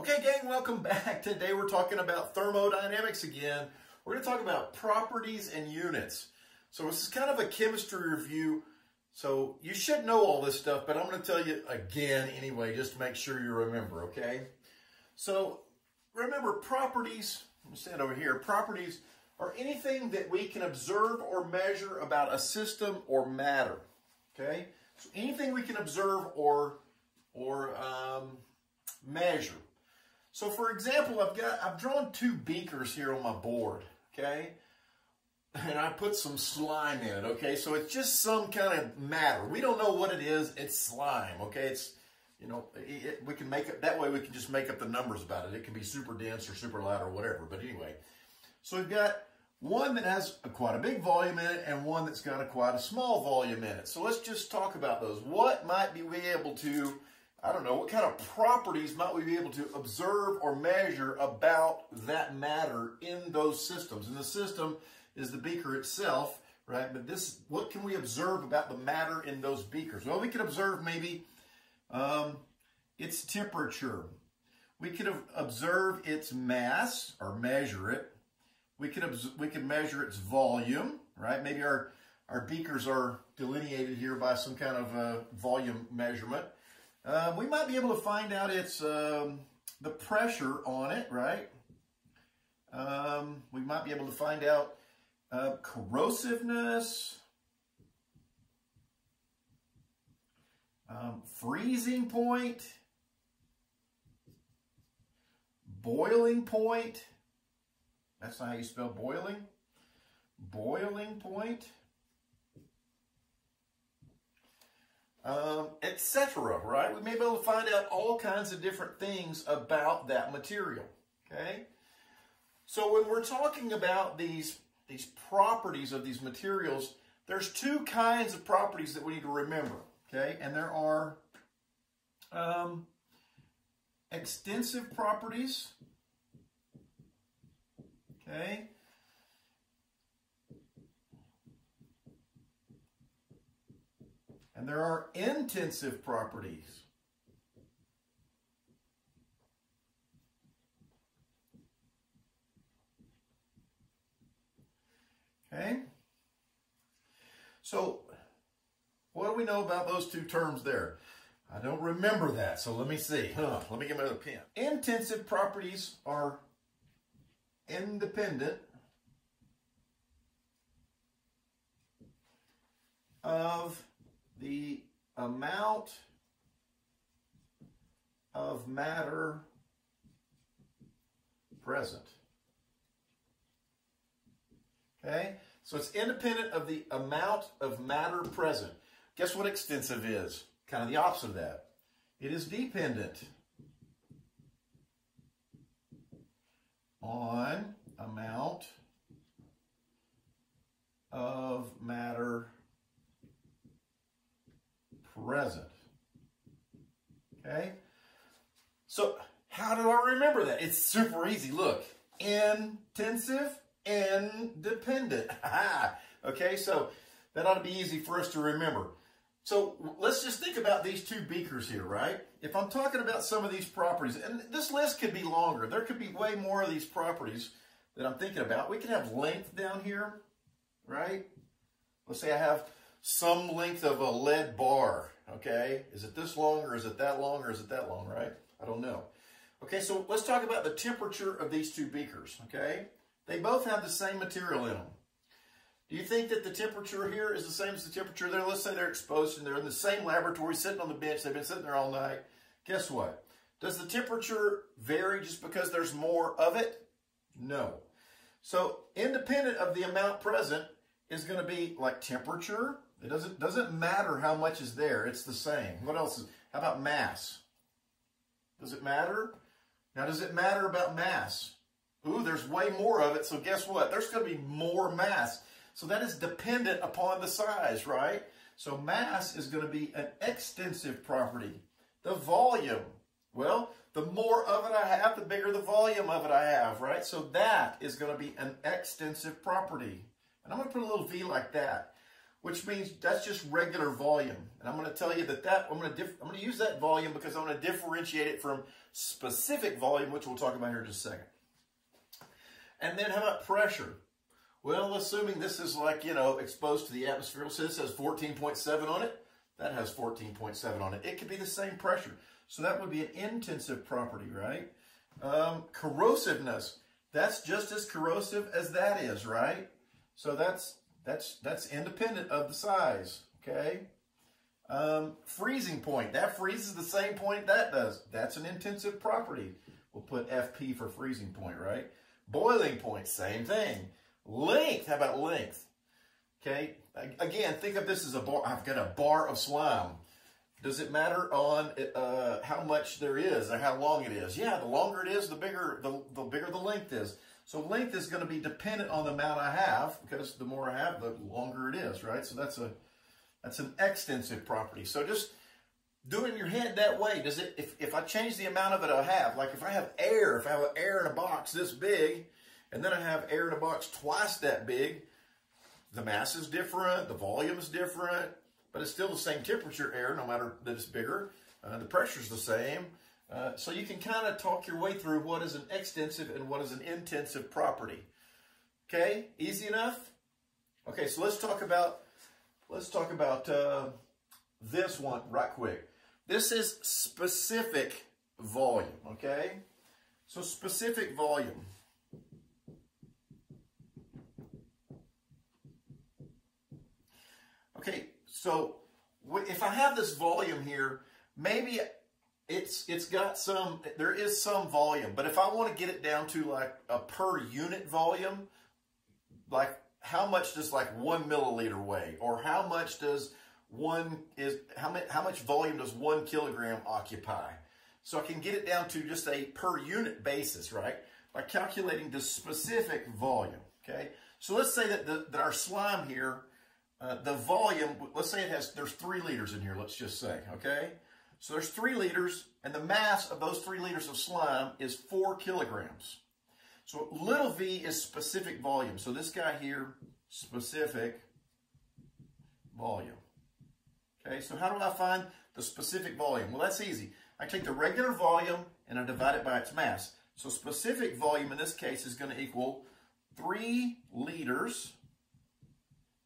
Okay, gang, welcome back. Today we're talking about thermodynamics again. We're going to talk about properties and units. So this is kind of a chemistry review. So you should know all this stuff, but I'm going to tell you again anyway, just to make sure you remember, okay? So remember properties, let me stand over here, properties are anything that we can observe or measure about a system or matter, okay? So anything we can observe or, or um, measure. So for example, I've got, I've drawn two beakers here on my board, okay? And I put some slime in it, okay? So it's just some kind of matter. We don't know what it is. It's slime, okay? It's, you know, it, it, we can make it, that way we can just make up the numbers about it. It can be super dense or super light or whatever. But anyway, so we've got one that has a, quite a big volume in it and one that's got a quite a small volume in it. So let's just talk about those. What might be we able to I don't know, what kind of properties might we be able to observe or measure about that matter in those systems? And the system is the beaker itself, right? But this, what can we observe about the matter in those beakers? Well, we can observe maybe um, its temperature. We could observe its mass or measure it. We can we could measure its volume, right? Maybe our our beakers are delineated here by some kind of uh, volume measurement. Uh, we might be able to find out its um, the pressure on it, right? Um, we might be able to find out uh, corrosiveness, um, freezing point, boiling point. That's not how you spell boiling. Boiling point. Um, etc. Right? We may be able to find out all kinds of different things about that material. Okay? So when we're talking about these, these properties of these materials, there's two kinds of properties that we need to remember. Okay? And there are um, extensive properties. Okay? There are intensive properties. Okay? So, what do we know about those two terms there? I don't remember that, so let me see. Huh, let me get my other pen. Intensive properties are independent of the amount of matter present. Okay? So it's independent of the amount of matter present. Guess what extensive is? Kind of the opposite of that. It is dependent on amount of matter present. Okay? So how do I remember that? It's super easy. Look, intensive, and independent. okay, so that ought to be easy for us to remember. So let's just think about these two beakers here, right? If I'm talking about some of these properties, and this list could be longer. There could be way more of these properties that I'm thinking about. We could have length down here, right? Let's say I have some length of a lead bar, okay? Is it this long or is it that long or is it that long, right? I don't know. Okay, so let's talk about the temperature of these two beakers, okay? They both have the same material in them. Do you think that the temperature here is the same as the temperature there? Let's say they're exposed and they're in the same laboratory, sitting on the bench. They've been sitting there all night. Guess what? Does the temperature vary just because there's more of it? No. So independent of the amount present is going to be like temperature, it doesn't, doesn't matter how much is there. It's the same. What else? Is, how about mass? Does it matter? Now, does it matter about mass? Ooh, there's way more of it, so guess what? There's going to be more mass. So that is dependent upon the size, right? So mass is going to be an extensive property. The volume, well, the more of it I have, the bigger the volume of it I have, right? So that is going to be an extensive property. And I'm going to put a little V like that. Which means that's just regular volume. And I'm going to tell you that that I'm going to I'm going to use that volume because I'm going to differentiate it from specific volume, which we'll talk about here in just a second. And then how about pressure? Well, assuming this is like, you know, exposed to the atmosphere, so this has 14.7 on it, that has 14.7 on it. It could be the same pressure. So that would be an intensive property, right? Um, corrosiveness, that's just as corrosive as that is, right? So that's that's that's independent of the size, okay? Um, freezing point, that freezes the same point that does. That's an intensive property. We'll put FP for freezing point, right? Boiling point, same thing. Length, how about length? Okay, again, think of this as a bar. I've got a bar of slime. Does it matter on uh, how much there is or how long it is? Yeah, the longer it is, the bigger the, the bigger the length is. So length is going to be dependent on the amount I have because the more I have, the longer it is, right? So that's a that's an extensive property. So just do it in your head that way. Does it? If if I change the amount of it I have, like if I have air, if I have air in a box this big, and then I have air in a box twice that big, the mass is different, the volume is different, but it's still the same temperature air, no matter that it's bigger. Uh, the pressure's the same. Uh, so you can kind of talk your way through what is an extensive and what is an intensive property. Okay, easy enough? Okay, so let's talk about let's talk about uh, this one right quick. This is specific volume. Okay, so specific volume. Okay, so if I have this volume here, maybe it's it's got some there is some volume but if i want to get it down to like a per unit volume like how much does like one milliliter weigh? Or how much does one is how much how much volume does one kilogram occupy? So i can get it down to just a per unit basis right? By calculating the specific volume okay? So let's say that the, that our slime here uh, the volume let's say it has there's three liters in here let's just say okay so there's three liters, and the mass of those three liters of slime is four kilograms. So little v is specific volume. So this guy here, specific volume. Okay, so how do I find the specific volume? Well, that's easy. I take the regular volume and I divide it by its mass. So specific volume in this case is going to equal 3 liters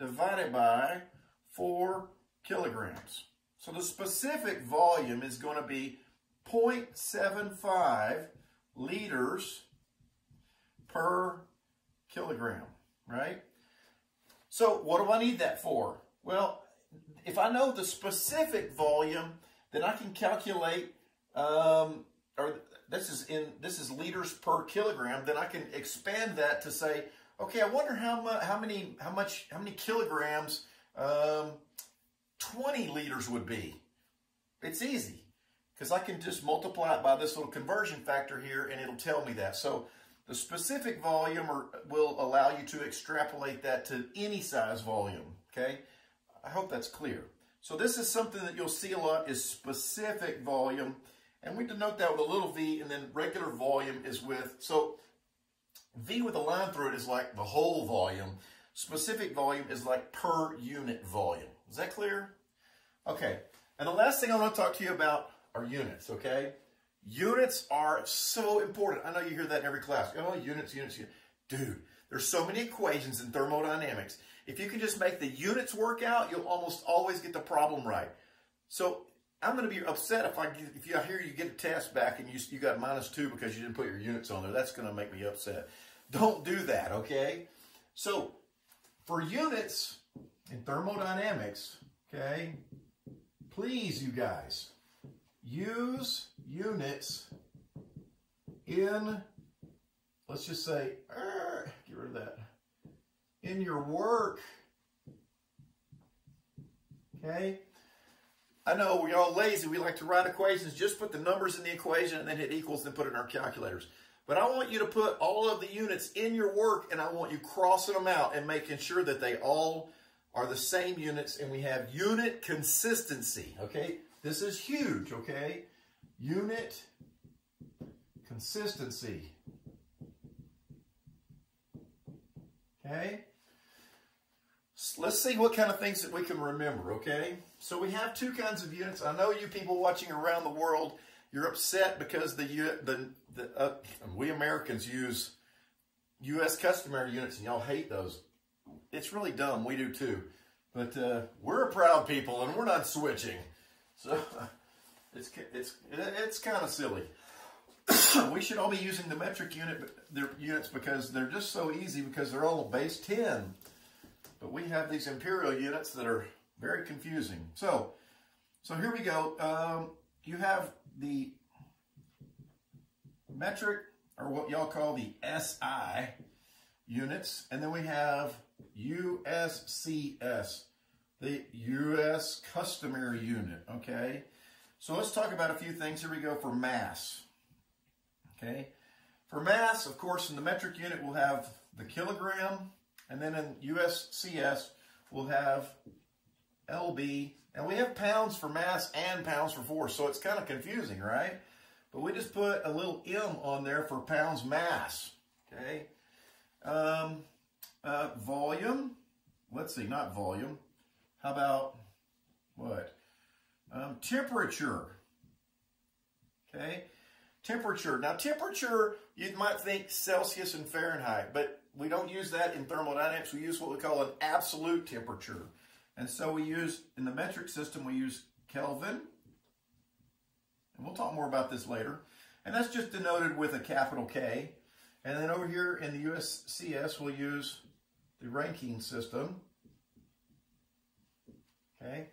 divided by 4 kilograms. So the specific volume is going to be 0.75 liters per kilogram, right? So what do I need that for? Well, if I know the specific volume, then I can calculate, um, or this is in this is liters per kilogram. Then I can expand that to say, okay, I wonder how much, how many, how much, how many kilograms um, 20 liters would be. It's easy because I can just multiply it by this little conversion factor here and it'll tell me that. So the specific volume will allow you to extrapolate that to any size volume, okay? I hope that's clear. So this is something that you'll see a lot is specific volume, and we denote that with a little v, and then regular volume is with, so v with a line through it is like the whole volume. Specific volume is like per unit volume. Is that clear? Okay. And the last thing I want to talk to you about are units, okay? Units are so important. I know you hear that in every class. Oh, units, units, units. Dude, there's so many equations in thermodynamics. If you can just make the units work out, you'll almost always get the problem right. So I'm going to be upset if I if you I hear you get a test back and you you got minus two because you didn't put your units on there. That's going to make me upset. Don't do that, okay? So for units, in thermodynamics, okay, please, you guys, use units in, let's just say, uh, get rid of that, in your work, okay? I know we're all lazy. We like to write equations. Just put the numbers in the equation and then hit equals and put it in our calculators. But I want you to put all of the units in your work and I want you crossing them out and making sure that they all are the same units and we have unit consistency, okay? This is huge, okay? Unit consistency. Okay? let's see what kind of things that we can remember, okay? So we have two kinds of units. I know you people watching around the world, you're upset because the the, the uh, we Americans use U.S. customary units and y'all hate those. It's really dumb. We do too. But uh, we're a proud people and we're not switching. So it's, it's, it's kind of silly. we should all be using the metric unit their units because they're just so easy because they're all base 10. But we have these imperial units that are very confusing. So, so here we go. Um, you have the metric, or what y'all call the SI units, and then we have USCS, the U.S. Customary Unit, okay? So let's talk about a few things. Here we go for mass, okay? For mass, of course, in the metric unit, we'll have the kilogram, and then in USCS, we'll have LB, and we have pounds for mass and pounds for force, so it's kind of confusing, right? But we just put a little M on there for pounds mass, okay? Um, uh, volume, let's see, not volume. How about what? Um, temperature, okay? Temperature. Now, temperature, you might think Celsius and Fahrenheit, but we don't use that in thermodynamics. We use what we call an absolute temperature. And so we use, in the metric system, we use Kelvin. And we'll talk more about this later. And that's just denoted with a capital K. And then over here in the USCS, we'll use the Rankine system. Okay.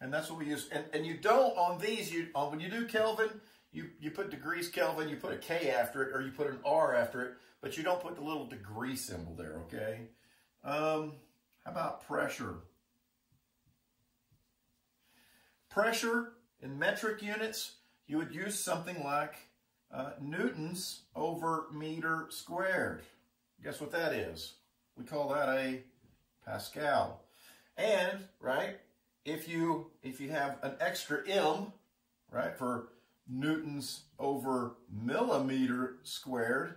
And that's what we use. And, and you don't, on these, you on, when you do Kelvin, you, you put degrees Kelvin, you put a K after it, or you put an R after it, but you don't put the little degree symbol there, okay? Um, how about pressure? Pressure in metric units, you would use something like uh, newtons over meter squared. Guess what that is? We call that a Pascal. And, right, if you if you have an extra m, right, for newtons over millimeter squared,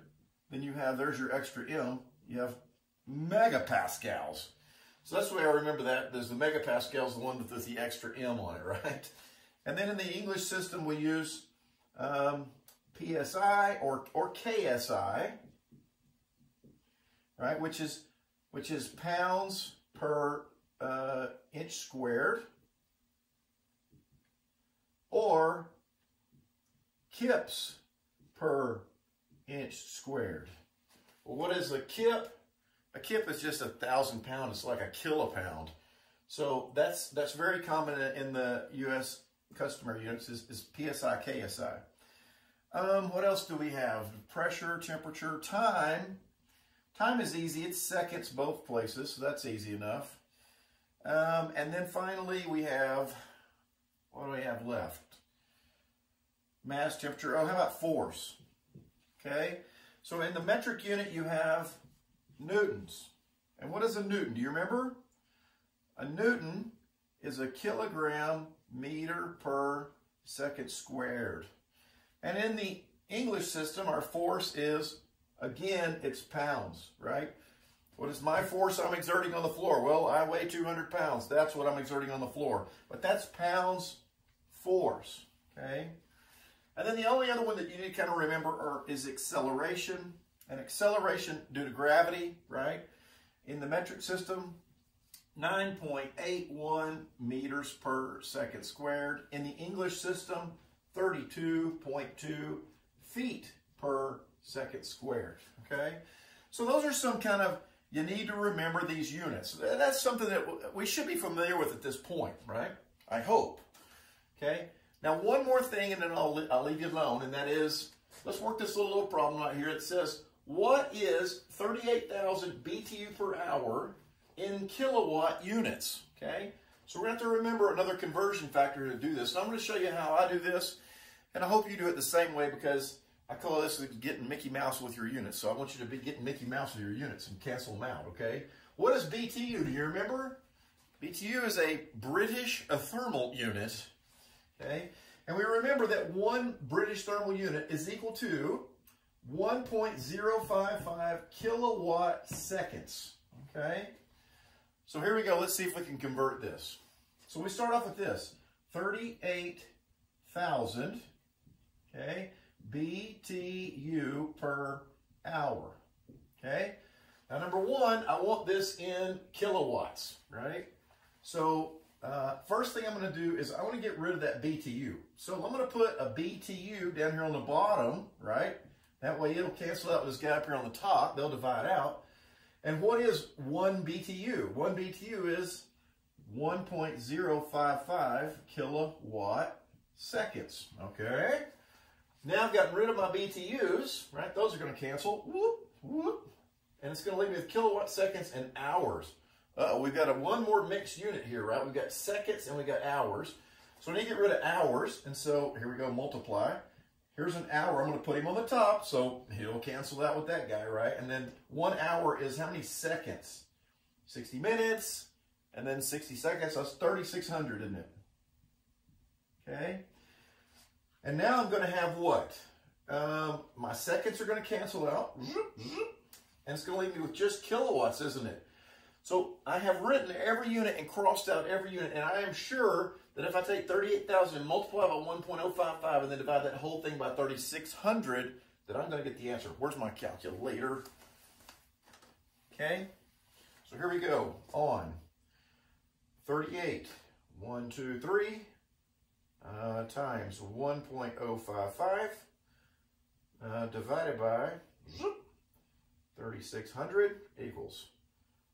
then you have, there's your extra m, you have megapascals. So that's the way I remember that. There's the megapascals, the one with the extra m on it, right? And then in the English system, we use um, PSI or, or KSI, right, which is, which is pounds per uh, inch squared, or kips per inch squared. Well, what is a kip? A kip is just a thousand pound. It's like a kilopound. So that's that's very common in the U.S. customary units is, is PSI, KSI. Um, what else do we have? Pressure, temperature, time. Time is easy. It's seconds both places, so that's easy enough. Um, and then finally we have, what do we have left? Mass, temperature. Oh, how about force? Okay. So in the metric unit, you have newtons. And what is a newton? Do you remember? A newton is a kilogram meter per second squared. And in the English system, our force is, again, it's pounds, right? What is my force I'm exerting on the floor? Well, I weigh 200 pounds. That's what I'm exerting on the floor. But that's pounds force, okay? And then the only other one that you need to kind of remember are, is acceleration. And acceleration due to gravity, right? In the metric system, 9.81 meters per second squared. In the English system, 32.2 feet per second squared, okay? So those are some kind of you need to remember these units. That's something that we should be familiar with at this point, right? I hope. Okay. Now, one more thing, and then I'll, I'll leave you alone, and that is, let's work this little, little problem out here. It says, what is 38,000 BTU per hour in kilowatt units? Okay. So we're going to have to remember another conversion factor to do this. And I'm going to show you how I do this, and I hope you do it the same way because I call this getting Mickey Mouse with your units. So I want you to be getting Mickey Mouse with your units and cancel them out, okay? What is BTU? Do you remember? BTU is a British a thermal unit, okay? And we remember that one British thermal unit is equal to 1.055 kilowatt seconds, okay? So here we go. Let's see if we can convert this. So we start off with this. 38,000, okay, BTU per hour, okay? Now, number one, I want this in kilowatts, right? So uh, first thing I'm going to do is I want to get rid of that BTU. So I'm going to put a BTU down here on the bottom, right? That way it'll cancel out this guy here on the top. They'll divide out. And what is one BTU? One BTU is 1.055 kilowatt seconds, okay? Now I've gotten rid of my BTUs, right? Those are going to cancel. Whoop, whoop. And it's going to leave me with kilowatt seconds and hours. Uh oh we've got a one more mixed unit here, right? We've got seconds and we got hours. So I need to get rid of hours. And so here we go, multiply. Here's an hour. I'm going to put him on the top, so he'll cancel out with that guy, right? And then one hour is how many seconds? 60 minutes, and then 60 seconds. That's 3,600, isn't it? Okay. And now I'm going to have what? Um, my seconds are going to cancel out. And it's going to leave me with just kilowatts, isn't it? So I have written every unit and crossed out every unit, and I am sure that if I take 38,000 and multiply by 1.055 and then divide that whole thing by 3,600, that I'm going to get the answer. Where's my calculator? Okay, so here we go. On 38, 1, 2, 3, uh, times 1.055 uh, divided by 3,600 equals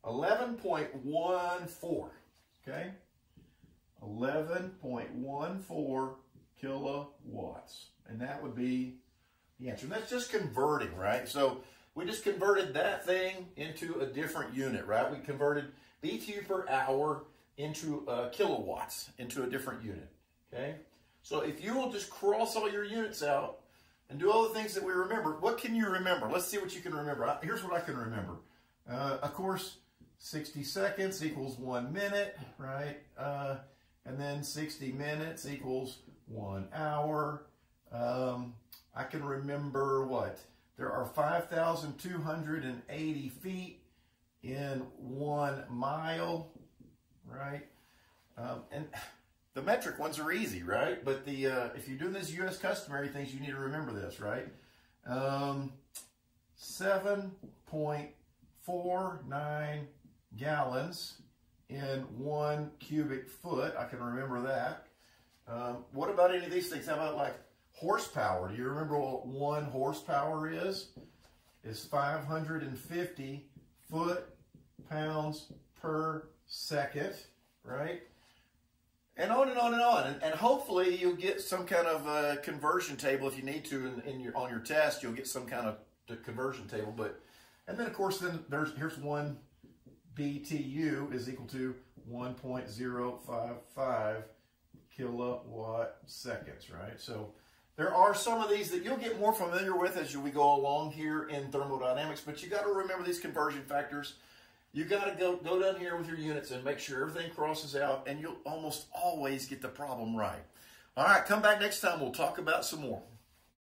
11.14, okay? 11.14 kilowatts. And that would be the answer. And that's just converting, right? So we just converted that thing into a different unit, right? We converted BTU per hour into uh, kilowatts, into a different unit, okay? So if you will just cross all your units out and do all the things that we remember, what can you remember? Let's see what you can remember. Here's what I can remember. Uh, of course, 60 seconds equals one minute, right? Uh, and then 60 minutes equals one hour. Um, I can remember what? There are 5,280 feet in one mile, right? Um, and the metric ones are easy, right? But the uh, if you're doing this U.S. customary things, you need to remember this, right? Um, 7.49 gallons in one cubic foot. I can remember that. Um, what about any of these things? How about like horsepower? Do you remember what one horsepower is? Is 550 foot pounds per second, right? And on and on and on. And, and hopefully you'll get some kind of conversion table if you need to in, in, your on your test. You'll get some kind of conversion table. But and then of course then there's here's one BTU is equal to 1.055 kilowatt seconds, right? So there are some of these that you'll get more familiar with as we go along here in thermodynamics, but you got to remember these conversion factors. You got to go, go down here with your units and make sure everything crosses out, and you'll almost always get the problem right. All right, come back next time. We'll talk about some more.